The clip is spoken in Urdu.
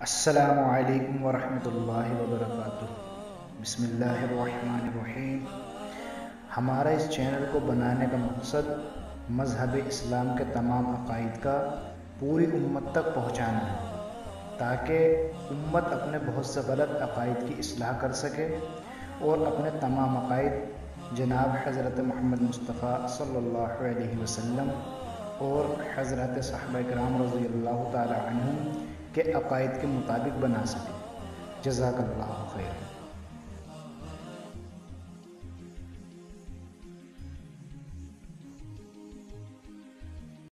السلام علیکم ورحمۃ اللہ وبرکاتہ۔ بسم اللہ الرحمن الرحیم۔ ہمارا اس چینل کو بنانے کا مقصد مذہب اسلام کے تمام عقائد کا پوری امت تک پہنچانا ہے، تاکہ امت اپنے بہت سے غلط عقائد کی اصلاح کر سکے اور اپنے تمام عقائد جناب حضرت محمد مصطفیٰ صلی اللہ علیہ وسلم اور حضرت صحابہ کرام رضی اللہ تعالی عنہ کے عقائد کے مطابق بنا سکے جزاک اللہ خیر۔